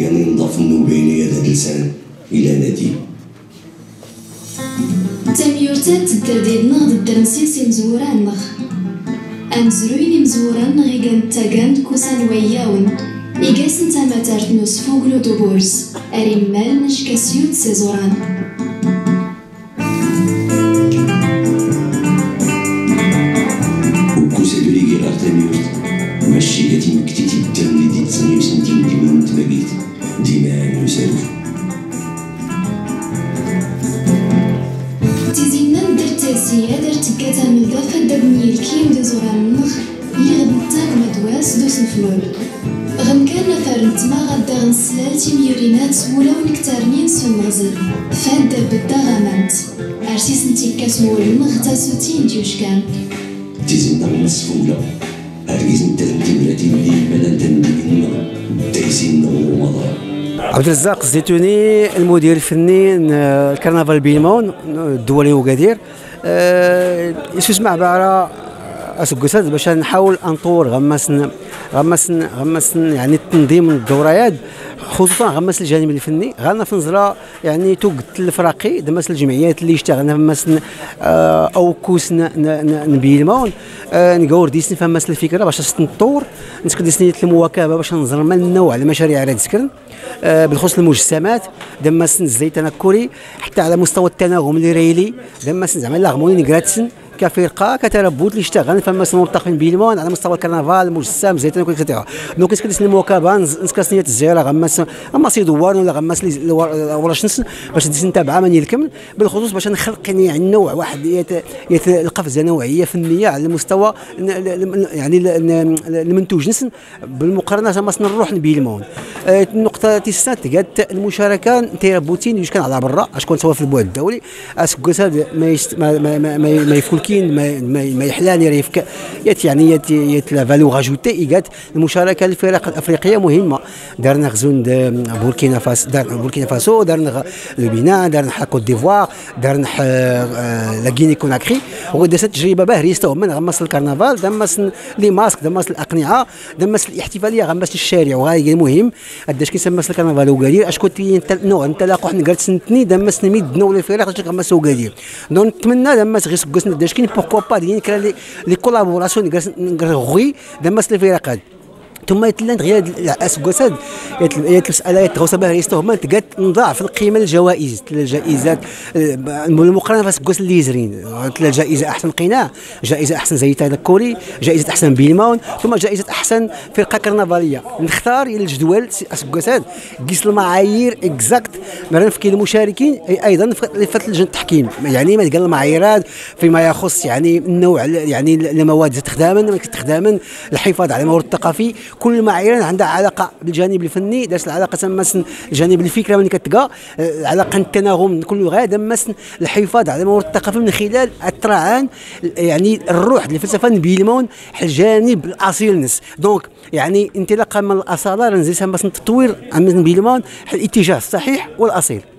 يعني نضاف النوبينية هذا اللسان إلى نديم تميورتات تدرديد نغ الدرنسي سي مزوران نغ أمزروين مزوران نغ إيغان تاغان كوسان وياون. إيغاس نتا ماتارت نوس فوغلو دوبورس. أريمال نشكاسيوت سيزوران. مدواس دو سنفلول غم كان فرنت ما غدا غنسلال تيميورينات ولا ونكتارنين سو مغزل فاد بدا غامانت أرسيس نتي كاسمول نغ تاسوتين ديوشكان تيزن من السفولة أريز انت تمراتي اللي بلان تنبينا دايسين ومضار عبد الرزاق الزيتوني المدير الفني الكرنفال بيلمون الدولي وقدير أه يسمع اسكسات باش نحاول أنطور غمسن غمسن غمسن يعني التنظيم الدوريات خصوصا غمس الجانب الفني. غانا في نظره يعني توقت الفراقي دمس الجمعيات اللي اشتغلنا مثلا آه أو كوس نبيلمون. آه نقور ديسني فمس الفكرة باش نطور نسكن ديسني المواكبة باش نزرم النوع على مشاريع راد سكن آه بالخصوص المجسمات. دمس الزيت التنكري حتى على مستوى التناغم الريلي. دمس زعما لاغموني نكراتسن كفرقة كتربوت اللي اشتغل. فما مرتقين بيلمون على مستوى الكرنفال المجسم زيتون دونك كنت المواكبه نسكاسنيه الزياره غمس اما سي دوار ولا لي ولا شنس باش ندير نتابعها من الكم بالخصوص باش نخلق يعني نوع واحد القفزه نوعيه فنية على المستوى يعني المنتوج نسن. بالمقارنة زعما نروح نبيلمون آه، النقطة تيسات قالت المشاركة تيربوتين يوش كان على برا. أش كنت سواء في البعد الدولي اسكوس ما يست ما ما ما, ما, يفولكين ما, ما, ما يحلاني ريفك يت يعني يت يت لا فالو راجوتي قالت المشاركة للفرق الأفريقية مهمة. دارنا غزون د- بوركينا فاسو دارنا بوركينا فاسو دارنا البنان دارنا حق كوت ديفوار دارنا آه، لا غيني كوناكري. ودازت تجربة تو من غمس الكرنفال دمس لي ماسك دمس الأقنعة دمس الاحتفالية غمس الشارع. وهذا مهم قداش كيسمى الكرنفال وقادير اش كنت انت نوع انطلاق واحد نقرت سنتني دمس نميد نو لي فريق تاش غمس وقادير دونك نتمنى دمس غير سكوسنا داش كاين بوركوا با ديال كان لي كولابوراسيون نقرا غوي دمس لي فريق هاد ثم يتلان غير اسكوساد المساله يتغوص بها ريستو هما تقات نضاعف القيمة الجوائز الجائزات المقارنة فاس كوس اللي يزرين. جائزة أحسن قناع جائزة أحسن زي كوري جائزة أحسن بيلمون ثم جائزة أحسن فرقة كرنفالية. نختار الجدول اسكوساد قيس المعايير إكزاكت. مثلا في المشاركين أيضا في لجنة التحكيم. يعني ما قال المعاييرات فيما يخص يعني النوع يعني المواد استخداما استخداما الحفاظ على المورد الثقافي كل المعايير عندها علاقة بالجانب الفني داس العلاقة تما الجانب الفكرة من كتلقى آه، العلاقه التناغم كل غاية مثلا الحفاظ على المورد الثقافي من خلال الترعان يعني الروح الفلسفة نبيلمون الجانب الأصيل نس. دونك يعني انطلاقا من الأصالة راه مثلا التطوير عن نبيلمون الاتجاه الصحيح والأصيل.